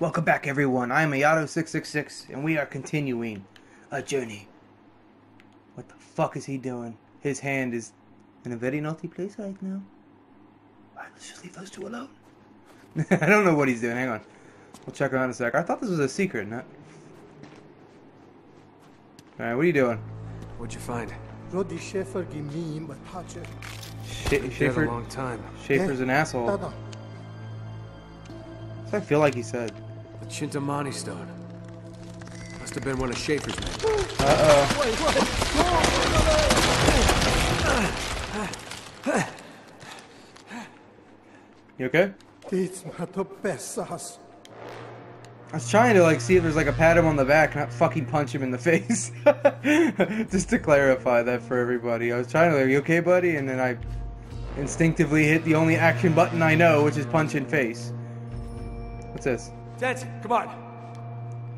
Welcome back, everyone. I am Ayato666, and we are continuing a journey. What the fuck is he doing? His hand is in a very naughty place right now. Alright, let's just leave those two alone. I don't know what he's doing. Hang on. We'll check around a sec. I thought this was a secret, not. Alright, what are you doing? What'd you find? Rodi Schaefer gimi but pache. Sh- Dead a long time. Schaefer's an asshole. That's what I feel like he said. The Chintamani stone. Must have been one of Schaefer's men. Uh oh. You okay? Dit best sauce. I was trying to like see if there's like a pat him on the back, not fucking punch him in the face. Just to clarify that for everybody. I was trying to like, you okay, buddy? And then I instinctively hit the only action button I know, which is punch in face. What's this? Tenzin, come on.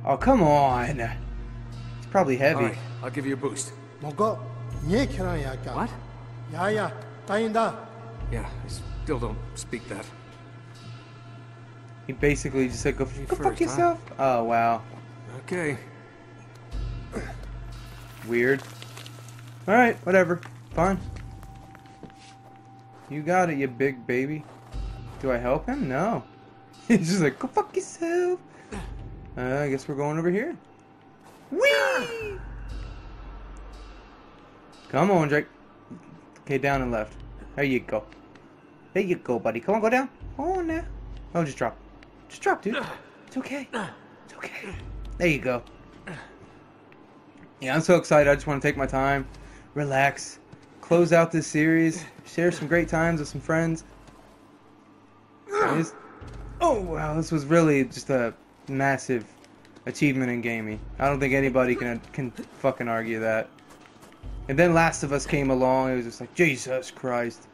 Oh come on. It's probably heavy. All right, I'll give you a boost. Mogo. Nye kiran yaka. What? Ya ya. Tayinda. Yeah, I still don't speak that. He basically just said, "Go, You go fuck first, huh? yourself." Oh wow, Okay. weird. All right, whatever, fine. You got it, you big baby. Do I help him? No. He's just like, "Go fuck yourself." Uh, I guess we're going over here. Whee! Come on, Drake. Okay, down and left. There you go. There you go, buddy. Come on, go down. On now. Oh, just drop. Just drop, dude. It's okay. It's okay. There you go. Yeah, I'm so excited. I just want to take my time, relax, close out this series, share some great times with some friends. Oh wow, this was really just a massive achievement in gaming. I don't think anybody can can fucking argue that. And then Last of Us came along. It was just like Jesus Christ.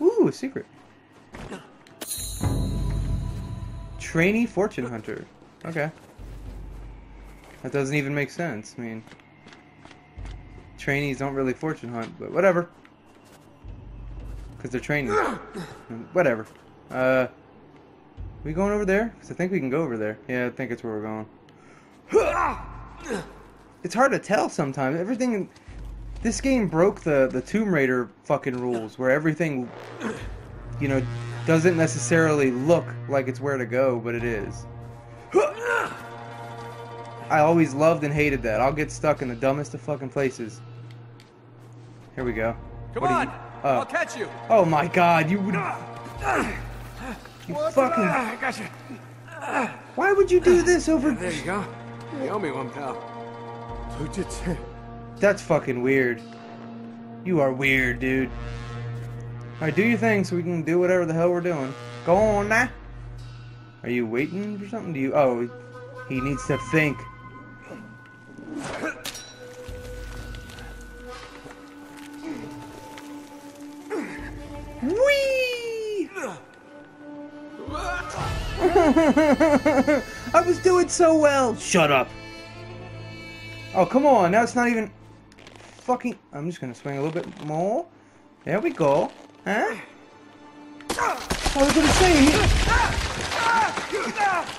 Ooh, a secret. Trainee fortune hunter. Okay. That doesn't even make sense. I mean, trainees don't really fortune hunt, but whatever. Because they're training. whatever. Uh, we going over there? Because I think we can go over there. Yeah, I think it's where we're going. It's hard to tell sometimes. Everything. This game broke the the Tomb Raider fucking rules, where everything, you know, doesn't necessarily look like it's where to go, but it is. I always loved and hated that. I'll get stuck in the dumbest of fucking places. Here we go. Come What on. Uh, I'll catch you. Oh my God! You would. You fucking. Ah, I got you. Why would you do this over? There you go. You owe me one, pal. That's fucking weird. You are weird, dude. Alright, do your thing so we can do whatever the hell we're doing. Go on now. Are you waiting for something? Do you? Oh, he needs to think. Whee! I was doing so well! Shut up! Oh, come on, now it's not even... Fucking... I'm just gonna swing a little bit more. There we go. Huh? I was gonna say, he...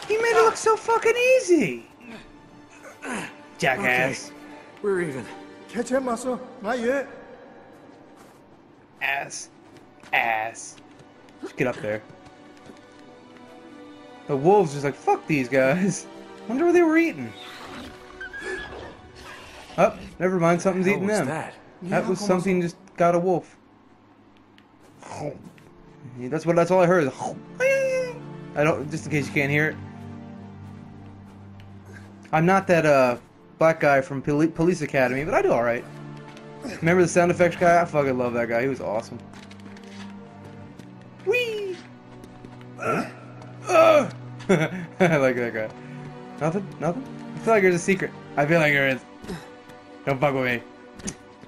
he made it look so fucking easy! Jackass. Okay. We're even. Catch him, muscle. Not yet. Ass. Ass. Just get up there. The wolves just like fuck these guys. Wonder what they were eating. Oh, never mind. Something's eating them. that? That was something just got a wolf. Yeah, That's what. That's all I heard. I don't. Just in case you can't hear it. I'm not that uh black guy from Poli- Police Academy, but I do all right. Remember the sound effects guy? I fucking love that guy. He was awesome. Ugh. I like that guy. Nothing? Nothing? I feel like there's a secret. I feel like there is. Don't fuck with me.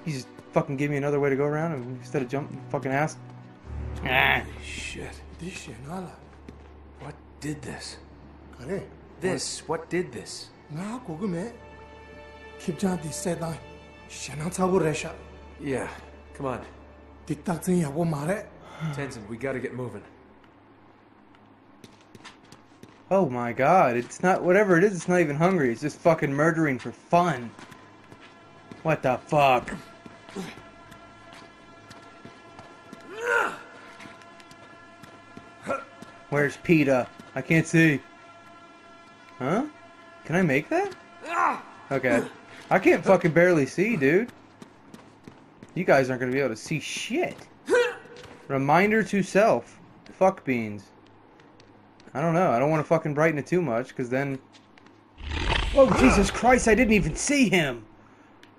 You just fucking give me another way to go around and instead of jumping fucking ass. Ah. Shit. 디시 나라. What did this? 그래. This. What did this? 나 고금에. 킵자디 세다. 샤나 차고 레샤. Yeah. Come on. 딕딱증이 하고 말해. Tenzin, we gotta get moving. Oh my god, it's not, whatever it is, it's not even hungry. It's just fucking murdering for fun. What the fuck? Where's PETA? I can't see. Huh? Can I make that? Okay. I can't fucking barely see, dude. You guys aren't gonna be able to see shit. Reminder to self. Fuck beans. I don't know. I don't want to fucking brighten it too much, because then... Oh, Jesus Christ, I didn't even see him!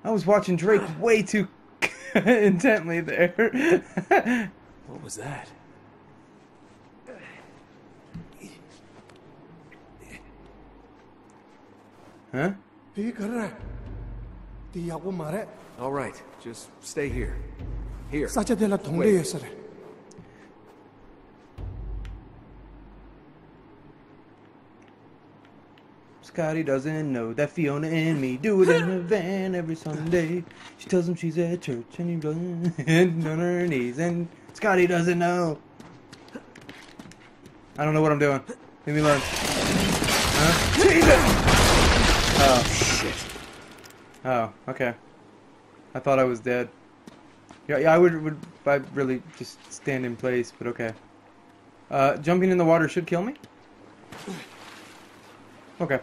I was watching Drake way too intently there. what was that? Huh? All right, just stay here. Here. Scotty doesn't know that Fiona and me do it in the van every Sunday. She tells him she's at church and he runs on her knees and Scotty doesn't know. I don't know what I'm doing. Leave me alone. Huh? Jesus! Oh. Shit. Oh, okay. I thought I was dead. Yeah, yeah, I would, would I really just stand in place, but okay. Uh, jumping in the water should kill me? Okay.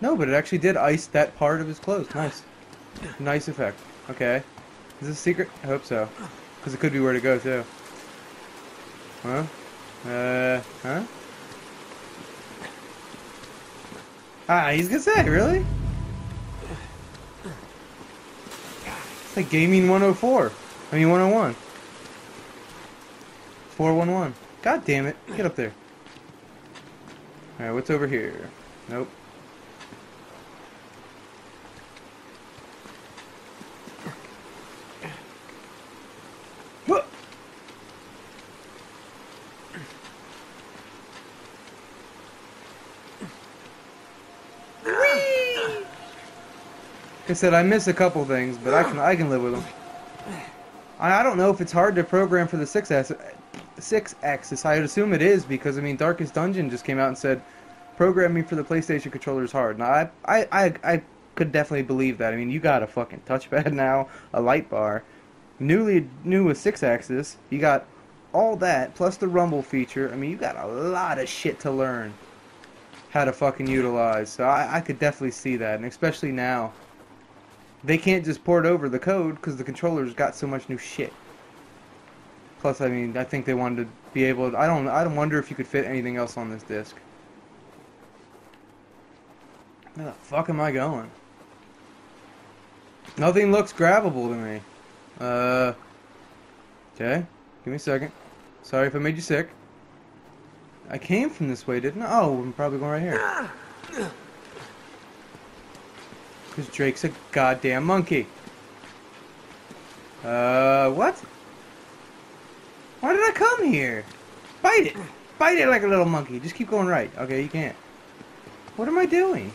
No, but it actually did ice that part of his clothes. Nice. Nice effect. Okay. Is this a secret? I hope so. Because it could be where to go, too. Huh? Uh, huh? Ah, he's gonna say, really? It's like Gaming 104. I mean 101. 411. God damn it. Get up there. Alright, what's over here? Nope. I said, I miss a couple things, but I can I can live with them. I, I don't know if it's hard to program for the six S six axis. I'd assume it is because I mean Darkest Dungeon just came out and said programming for the PlayStation controller is hard. Now I I I, I could definitely believe that. I mean you got a fucking touchpad now, a light bar, newly new with six axis. You got all that plus the rumble feature. I mean you got a lot of shit to learn how to fucking utilize. So I, I could definitely see that, and especially now. They can't just port over the code because the controller's got so much new shit. Plus, I mean, I think they wanted to be able. To, I don't. I don't wonder if you could fit anything else on this disc. Where the fuck am I going? Nothing looks grabbable to me. Uh. Okay. Give me a second. Sorry if I made you sick. I came from this way, didn't I? Oh, I'm probably going right here. Because Drake's a goddamn monkey. Uh, what? Why did I come here? Bite it! Bite it like a little monkey. Just keep going right. Okay, you can't. What am I doing?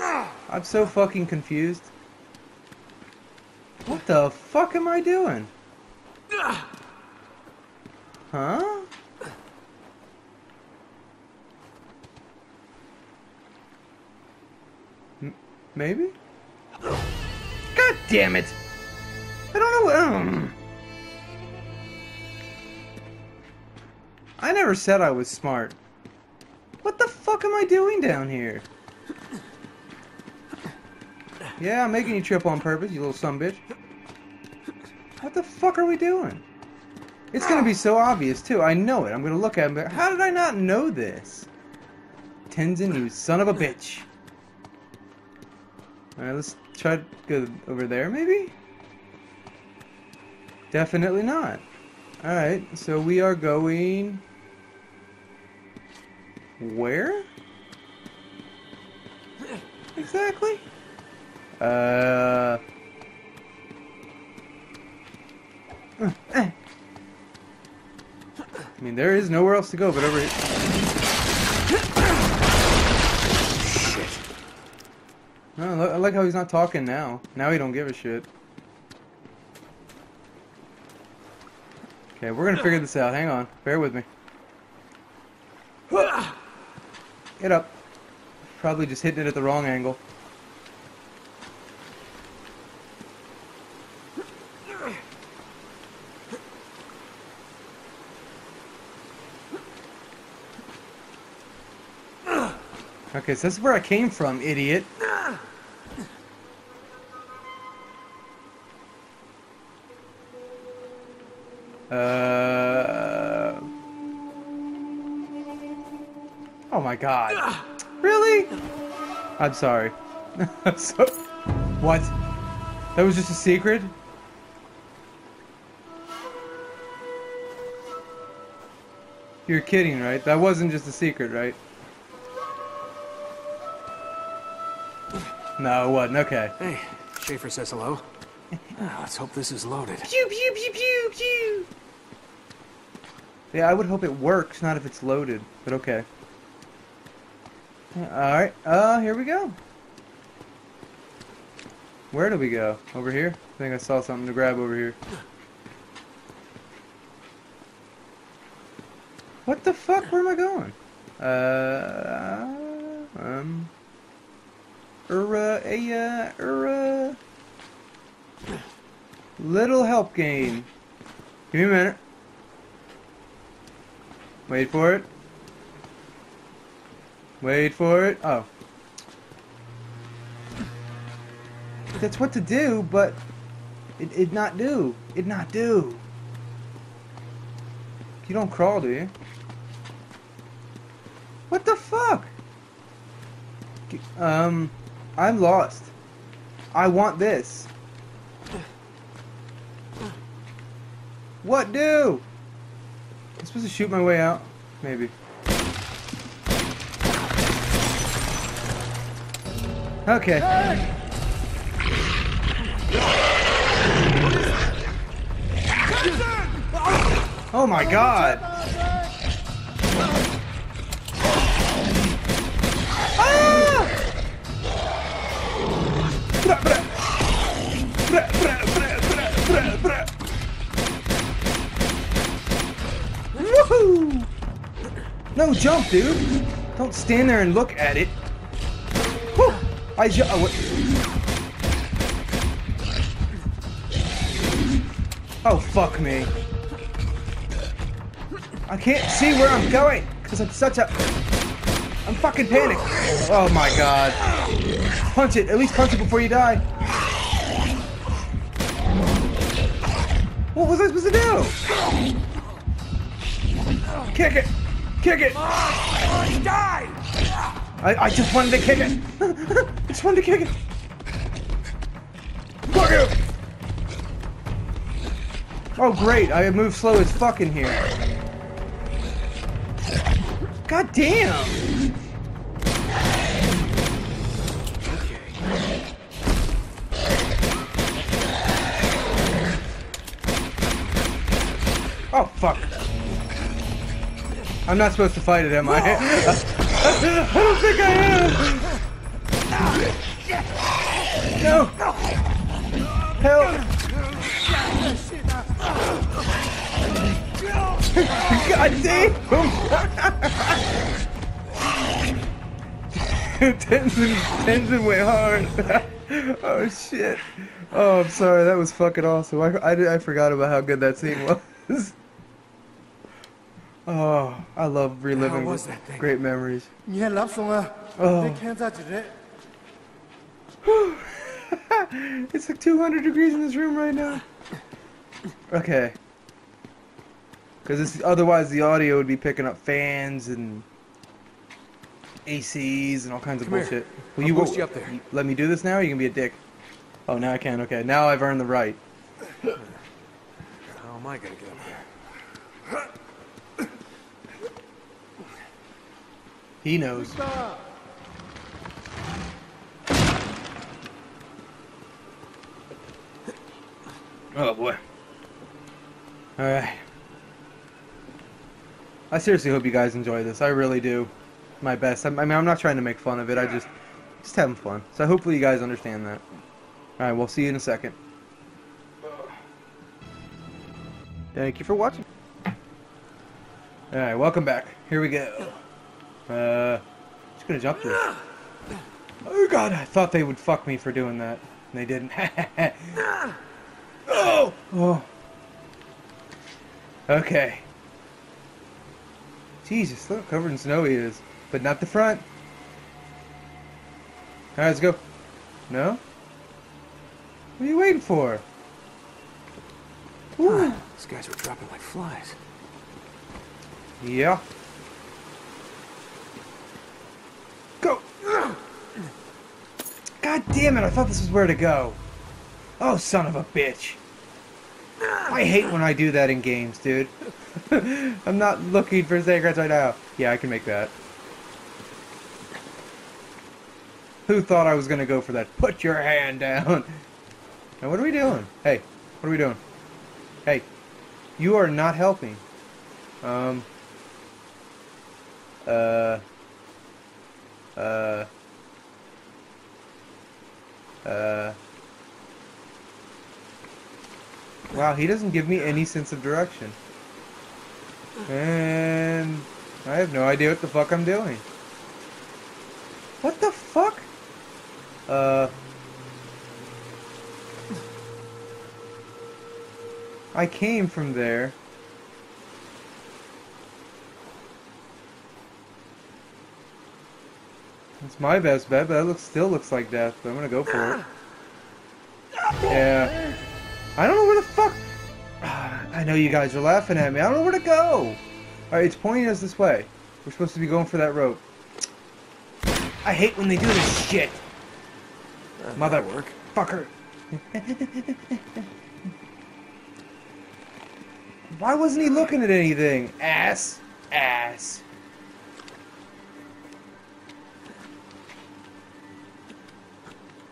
I'm so fucking confused. What the fuck am I doing? Huh? Maybe? God damn it! I don't know. Um, I never said I was smart. What the fuck am I doing down here? Yeah, I'm making you trip on purpose, you little sumbitch. What the fuck are we doing? It's gonna be so obvious too. I know it. I'm gonna look at him. But how did I not know this? Tenzin, you son of a bitch. All right, let's try to go over there, maybe. Definitely not. All right, so we are going. Where? Exactly. Uh. I mean, there is nowhere else to go but over here. like how he's not talking now. Now he don't give a shit. Okay, we're gonna figure this out. Hang on. Bear with me. Get up. Probably just hitting it at the wrong angle. Okay, so this is where I came from, idiot. My god. Really? I'm sorry. so, what? That was just a secret? You're kidding, right? That wasn't just a secret, right? No, it wasn't. Okay. Hey, Schaefer says hello. Ah, let's hope this is loaded. Pew pew pew pew pew. Yeah, I would hope it works, not if it's loaded. But okay. All right. Uh, here we go. Where do we go? Over here? I think I saw something to grab over here. What the fuck? Where am I going? Uh, um, Ura, Aya, Ura. Little help game. Give me a minute. Wait for it. Wait for it. Oh. That's what to do, but it it not do. It not do. You don't crawl, do you? What the fuck? Um, I'm lost. I want this. What do? I'm supposed to shoot my way out? Maybe. Okay. Oh my god! Ah! Woohoo! No jump, dude. Don't stand there and look at it. I ju- oh? Oh, fuck me. I can't see where I'm going because I'm such a. I'm fucking panicked. Oh my god. Punch it. At least punch it before you die. What was I supposed to do? Kick it! Kick it! Die! I, I just wanted to kick it! I just wanted to kick it! Fuck you! Oh great, I move slow as fuck in here. God damn! Oh fuck. I'm not supposed to fight it, am I? I don't think I am! No! Help! God damn! Tenzin, Tenzin went hard. oh shit. Oh, I'm sorry. That was fucking awesome. I, I, I forgot about how good that scene was. Oh, I love reliving yeah, was great memories. Yeah, oh. it's like 200 degrees in this room right now. Okay. Because otherwise the audio would be picking up fans and ACs and all kinds Come of bullshit. Here. Will you boost you up there? Let me do this now. Or you can be a dick. Oh, now I can. Okay, now I've earned the right. Oh, How am I gonna get He knows. Oh boy. Alright. I seriously hope you guys enjoy this. I really do. My best. I I mean, I'm not trying to make fun of it. I just, just having fun. So hopefully you guys understand that. Alright, we'll see you in a second. Thank you for watching. Alright, welcome back. Here we go. Uh, just gonna jump through. Oh god, I thought they would fuck me for doing that. They didn't. oh! Oh. Okay. Jesus, look how covered in snow he is. But not the front. Alright, let's go. No? What are you waiting for? Ooh. These guys were dropping like flies. Yeah. Go! God damn it, I thought this was where to go. Oh, son of a bitch. I hate when I do that in games, dude. I'm not looking for secrets right now. Yeah, I can make that. Who thought I was gonna go for that? Put your hand down. Now, what are we doing? Hey, what are we doing? Hey, you are not helping. Um. Uh. Uh. Uh. Wow, he doesn't give me any sense of direction. And I have no idea what the fuck I'm doing. What the fuck? Uh. I came from there. It's my best bet, but that looks still looks like death. But I'm gonna go for it. Yeah. I don't know where the fuck. Ah, I know you guys are laughing at me. I don't know where to go. All right, it's pointing us this way. We're supposed to be going for that rope. I hate when they do this shit. Mother work. Fucker. Why wasn't he looking at anything? Ass. Ass.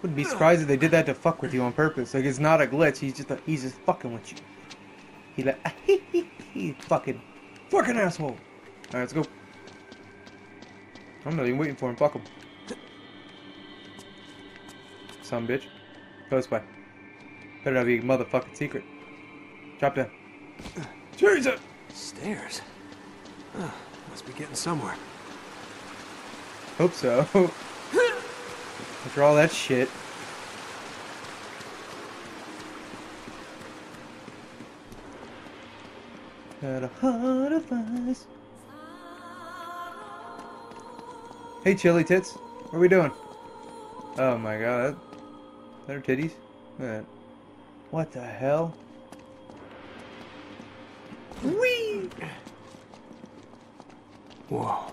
Wouldn't be surprised if they did that to fuck with you on purpose. Like it's not a glitch. He's just a, he's just fucking with you. He like he fucking fucking asshole. All right, let's go. I'm not even waiting for him. Fuck him. Some bitch. Go this way. Better not be a motherfucking secret. Drop down. Jesus! Stairs. Huh, must be getting somewhere. Hope so. After all that shit. Got a heart of ice. Hey, chili tits. What are we doing? Oh my god. Are titties? That. What the hell? Whee! Whoa.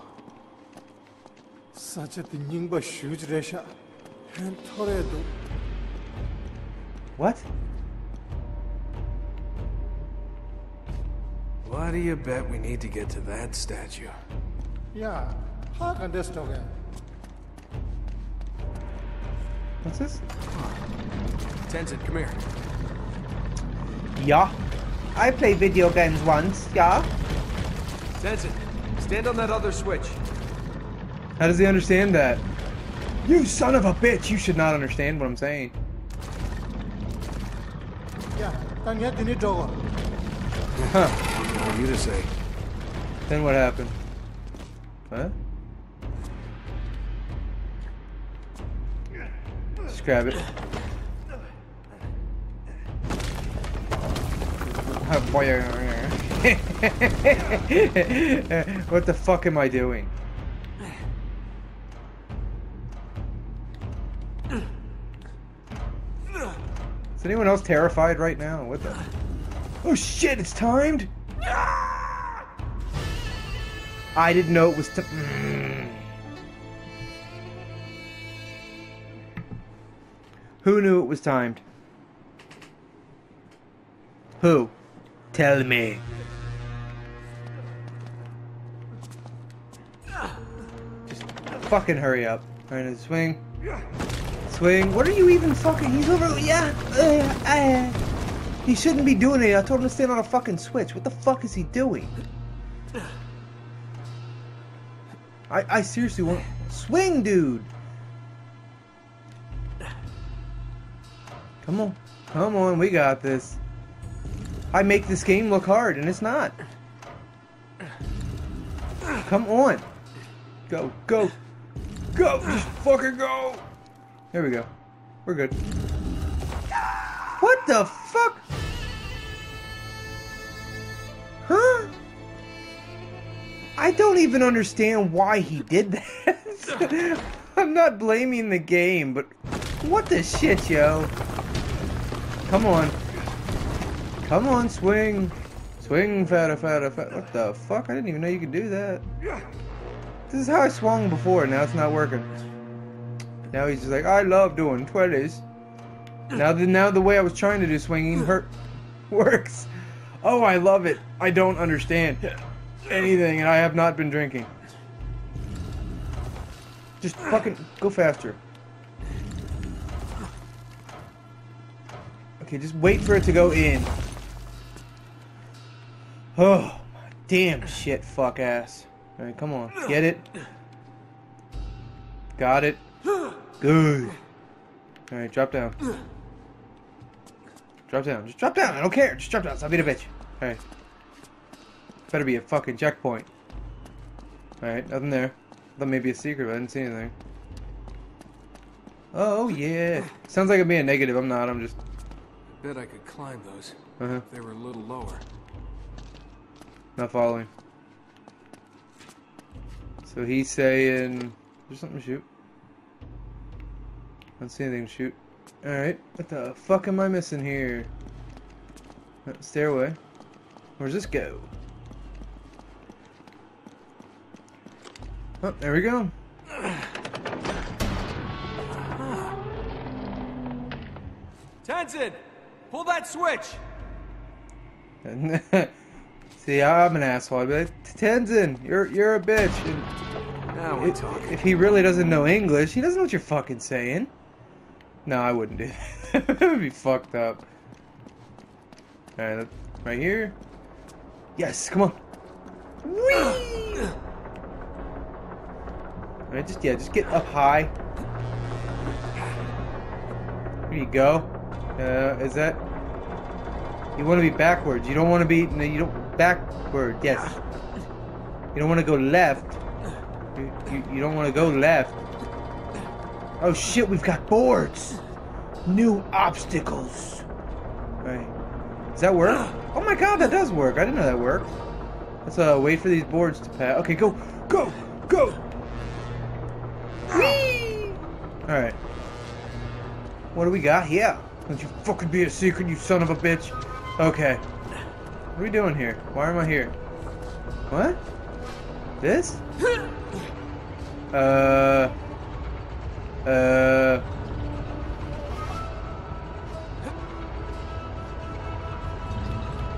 Such a thing but huge Resha. And Toredo. What? Why do you bet we need to get to that statue? Yeah, how can this again? What's this? Tenzin, come here. Yeah. I played video games once, yeah. Tenzin, stand on that other switch. How does he understand that? You son of a bitch! You should not understand what I'm saying. Yeah, then you need to go. Huh. For you to say. Then what happened? Huh? Just grab it. What the fuck am I doing? Is anyone else terrified right now? What the? Oh shit! It's timed. I didn't know it was. T- Mm. Who knew it was timed? Who? Tell me. Just fucking hurry up. Trying to swing. Swing. What are you even fucking? He's over. Yeah. Uh, uh. He shouldn't be doing it. I told him to stand on a fucking switch. What the fuck is he doing? I, I seriously want swing, dude. Come on, come on, we got this. I make this game look hard, and it's not. Come on, go, go, Go! Just fucking go! There we go. We're good. What the fuck? Huh? I don't even understand why he did that. I'm not blaming the game, but what the shit, yo? Come on. Come on, swing. Swing, fatta, fatta, fatta. What the fuck? I didn't even know you could do that. This is how I swung before, now it's not working. Now he's just like, I love doing twenties. Now the now the way I was trying to do swinging hurt works. Oh, I love it. I don't understand anything, and I have not been drinking. Just fucking go faster. Okay, just wait for it to go in. Oh, my damn shit, fuck ass. Alright, come on. Get it. Got it. Good. Alright, drop down. Drop down. Just drop down. I don't care. Just drop down. Stop being a bitch. Alright. Better be a fucking checkpoint. Alright, nothing there. Thought maybe a secret, but I didn't see anything. Oh, yeah. Sounds like I'm being negative. I'm not. I'm just... Bet I could climb those. Uh-huh. They were a little lower. Not following. So he's saying... There's something to shoot. I don't see anything to shoot. Alright. What the fuck am I missing here? Uh, stairway. Where's this go? Oh, there we go. Tenzin! Pull that switch! See, I'm an asshole. I'd be like, Tenzin, you're you're a bitch. And Now we're if, talking. if he really doesn't know English, he doesn't know what you're fucking saying. No, I wouldn't do that. that would be fucked up. Alright, right here. Yes, come on. Whee! Alright, just yeah, just get up high. There you go. Uh, is that? You want to be backwards. You don't want to be. No, you don't backward. Yes. You don't want to go left. You, you, you don't want to go left. Oh shit, we've got boards. New obstacles. Right. Does that work? Oh my god, that does work. I didn't know that worked. Let's uh wait for these boards to pass. Okay, go, go, go. Whee! All right. What do we got here? Don't you fucking be a secret, you son of a bitch. Okay. What are we doing here? Why am I here? What? This? Uh. Uh.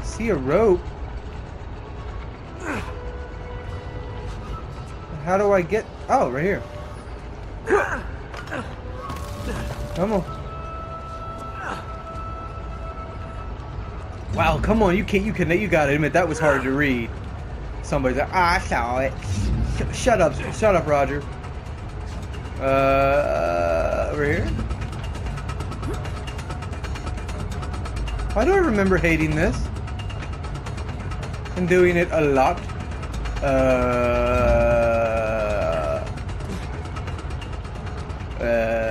See a rope. How do I get? Oh, right here. Come on. Wow, come on, you can't, you can, you gotta admit that was hard to read. Somebody's like, ah, I saw it. Sh- shut up, shut up, Roger. Uh, over here. Why do I remember hating this? And doing it a lot. Uh, uh,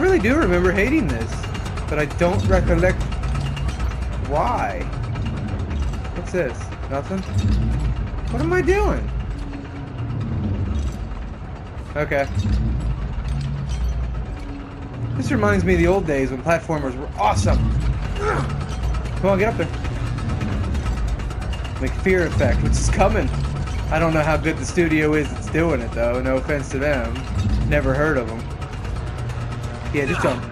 really do remember hating this, but I don't recollect why. What's this? Nothing? What am I doing? Okay. This reminds me of the old days when platformers were awesome. Come on, get up there. Like Fear Effect, which is coming. I don't know how good the studio is that's doing it, though. No offense to them. Never heard of them. Yeah, just jump.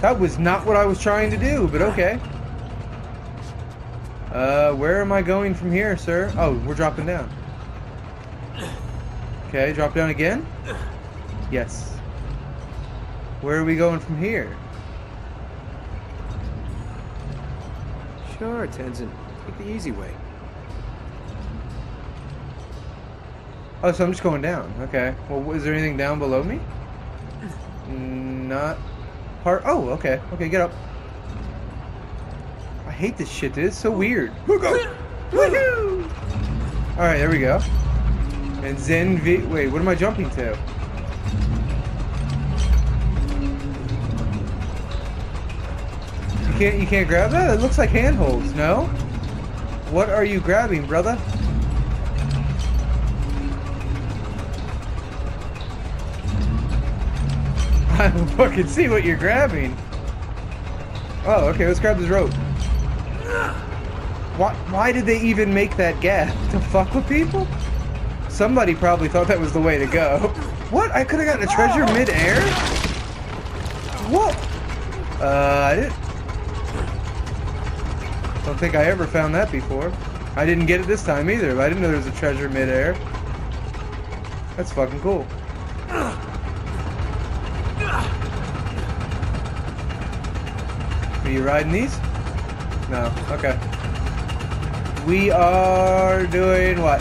That was not what I was trying to do, but okay. Uh, where am I going from here, sir? Oh, we're dropping down. Okay, drop down again? Yes. Where are we going from here? Sure, Tenzin. Take the easy way. Oh, so I'm just going down. Okay. Well, is there anything down below me? Not Part. Oh, okay. Okay, get up. I hate this shit, dude. It's so weird. Woohoo! Alright, there we go. And Zen V. Wait, what am I jumping to? You can't. You can't grab that. It looks like handholds. No. What are you grabbing, brother? I don't fucking see what you're grabbing. Oh, okay. Let's grab this rope. Why, why did they even make that gap? To fuck with people? Somebody probably thought that was the way to go. What? I could have gotten a treasure mid-air? What? Uh, I didn't... Don't think I ever found that before. I didn't get it this time either, but I didn't know there was a treasure mid-air. That's fucking cool. Are you riding these? No. Okay. We are doing what?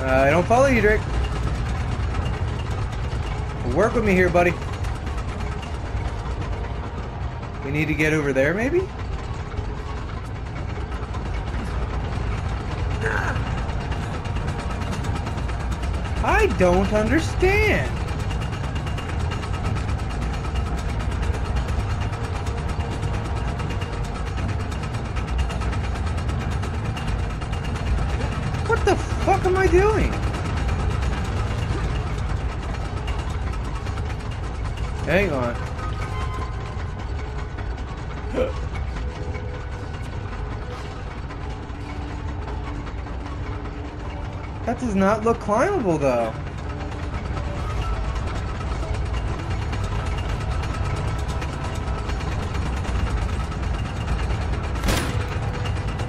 Uh, I don't follow you, Drake. Work with me here, buddy. We need to get over there, maybe? Don't understand. What the fuck am I doing? Hang on. Does not look climbable though.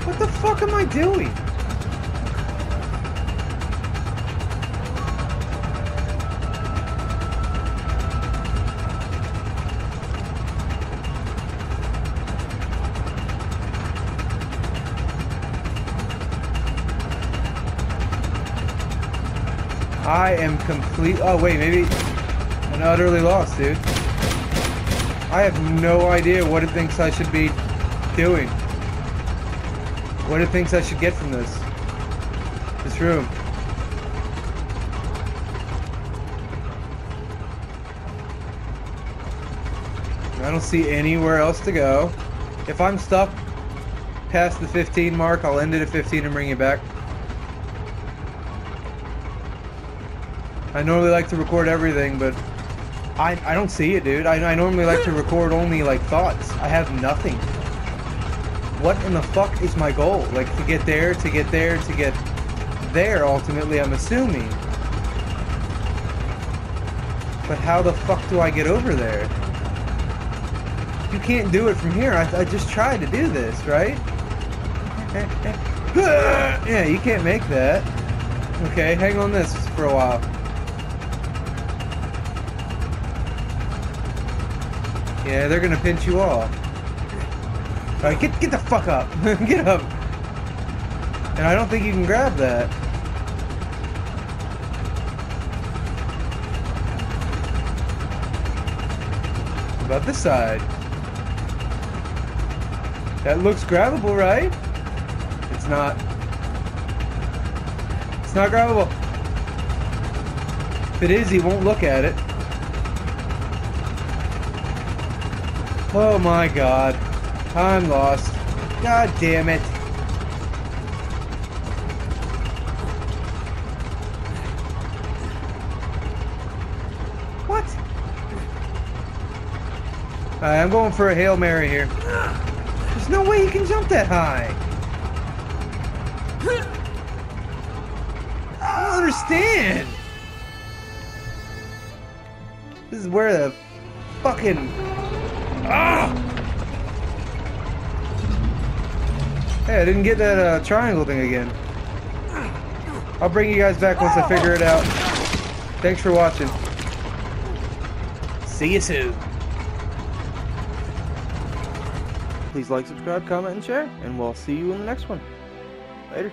What the fuck am I doing? I am complete. Oh wait, maybe I'm utterly lost, dude. I have no idea what it thinks I should be doing. What it thinks I should get from this. This room. I don't see anywhere else to go. If I'm stuck past the 15 mark, I'll end it at 15 and bring you back. I normally like to record everything, but I, I don't see it, dude. I, I normally like to record only, like, thoughts. I have nothing. What in the fuck is my goal? Like, to get there, to get there, to get there, ultimately, I'm assuming. But how the fuck do I get over there? You can't do it from here. I, I just tried to do this, right? yeah, you can't make that. Okay, hang on this for a while. Yeah, they're gonna pinch you off. Alright, get get the fuck up. get up. And I don't think you can grab that. About this side? That looks grabbable, right? It's not. It's not grabbable. If it is, he won't look at it. Oh my god. I'm lost. God damn it. What? I'm going for a Hail Mary here. There's no way you can jump that high. I don't understand. This is where the fucking Ah! Hey, I didn't get that uh, triangle thing again. I'll bring you guys back once I figure it out. Thanks for watching. See you soon. Please like, subscribe, comment, and share, and we'll see you in the next one. Later.